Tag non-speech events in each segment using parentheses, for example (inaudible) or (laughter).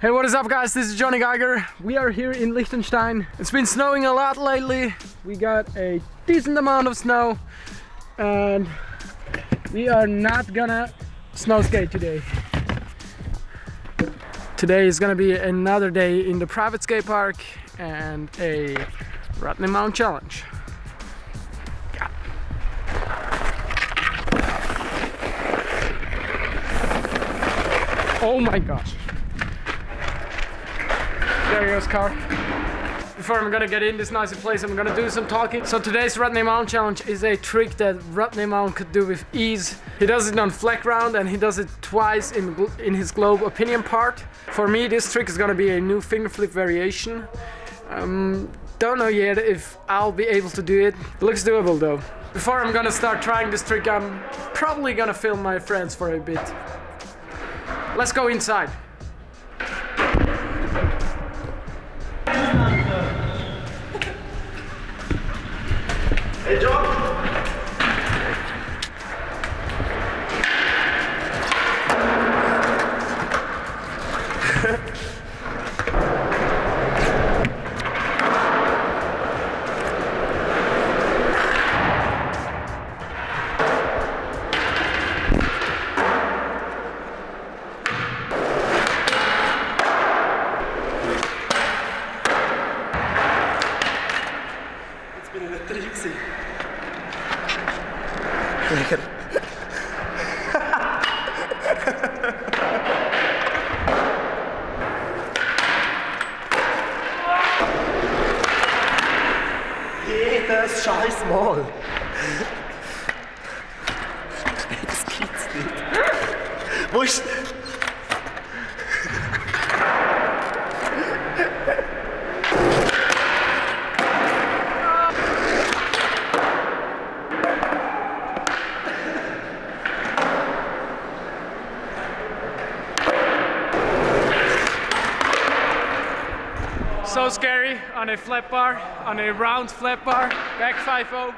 Hey, what is up, guys? This is Jonny Giger. We are here in Liechtenstein. It's been snowing a lot lately. We got a decent amount of snow, and we are not gonna snow skate today. Today is gonna be another day in the private skate park and a Rodney Mullen Challenge. Oh my gosh. Car. Before I'm gonna get in this nice place, I'm gonna do some talking. So today's Rodney Mullen Challenge is a trick that Rodney Mullen could do with ease. He does it on flat ground and he does it twice in, in his globe opinion part. For me, this trick is gonna be a new finger flip variation. Um, don't know yet if I'll be able to do it. it. Looks doable though. Before I'm gonna start trying this trick, I'm probably gonna film my friends for a bit. Let's go inside. Hey, John. Jedes scheiß So scary on a flat bar, on a round flat bar, back oh. 5-0.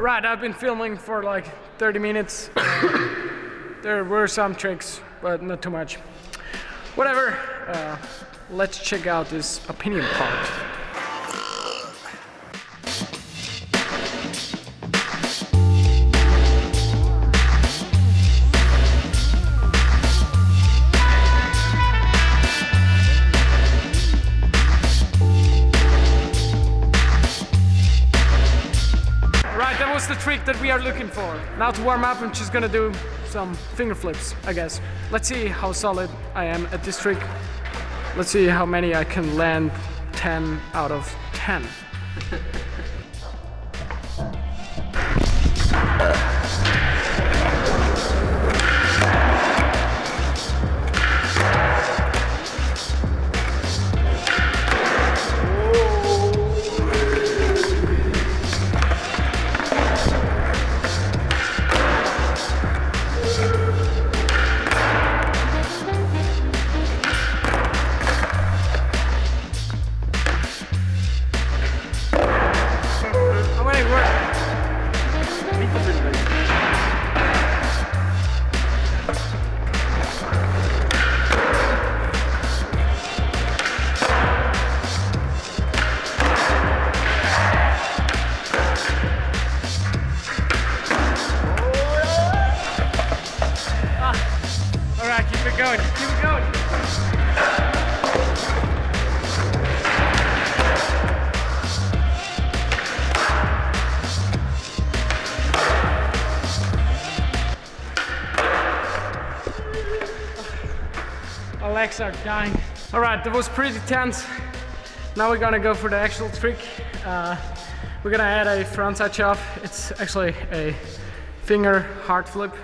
Right, I've been filming for like 30 minutes. (coughs) there were some tricks, but not too much. Whatever, uh, let's check out this opinion part. That we are looking for. Now to warm up, I'm just gonna do some finger flips, I guess. Let's see how solid I am at this trick. Let's see how many I can land 10 out of 10. (laughs) legs are dying. All right, that was pretty tense. Now we're gonna go for the actual trick. Uh, we're gonna add a front frontside chop. It's actually a finger hard flip,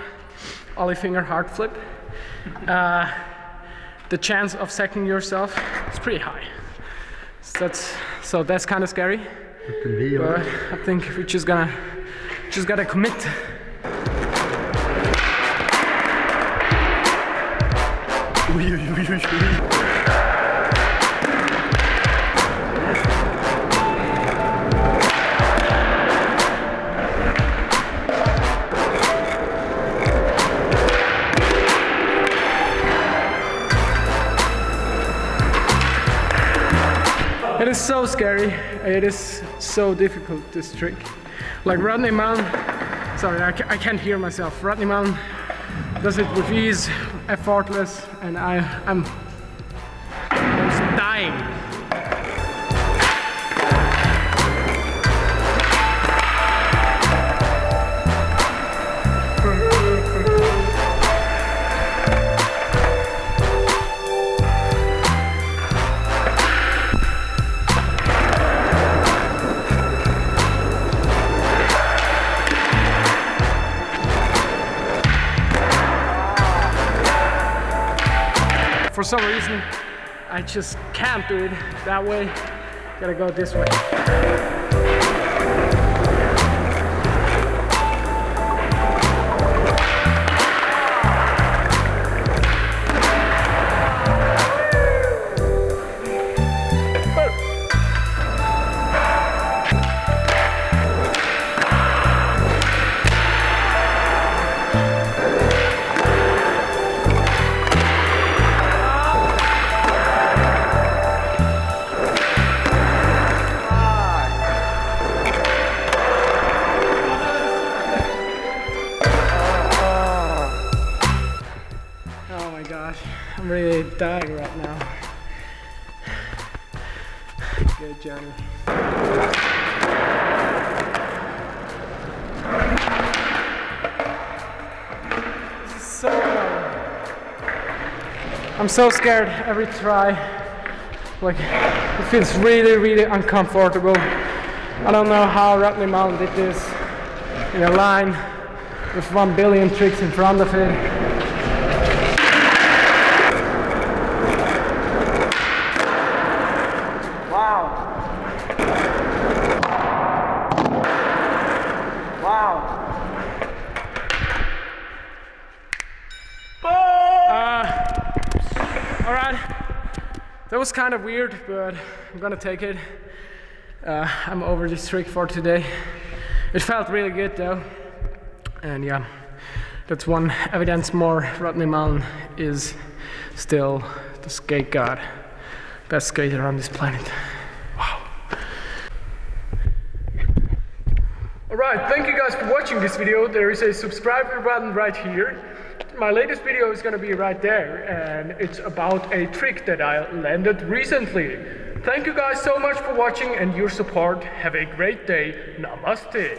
ollie finger hard flip. Uh, the chance of sacking yourself is pretty high. So that's so that's kind of scary. But I think we just gonna just gotta commit. It is so scary. It is so difficult, this trick. Like Rodney Mullen, sorry, I, ca I can't hear myself. Rodney Mullen does it with ease, effortless, and I, I'm For some reason, I just can't do it that way. Gotta go this way. I'm really dying right now. Good journey. This is so I'm so scared every try. Like, it feels really, really uncomfortable. I don't know how Rodney Mullen did this in a line with one billion tricks in front of it. All right, that was kind of weird, but I'm gonna take it. Uh, I'm over this trick for today. It felt really good though, and yeah, that's one evidence more. Rodney Mullen is still the skate god, best skater on this planet. Wow. Alright, thank you guys for watching this video. There is a subscribe button right here. My latest video is gonna be right there, and it's about a trick that I landed recently. Thank you guys so much for watching and your support. Have a great day. Namaste.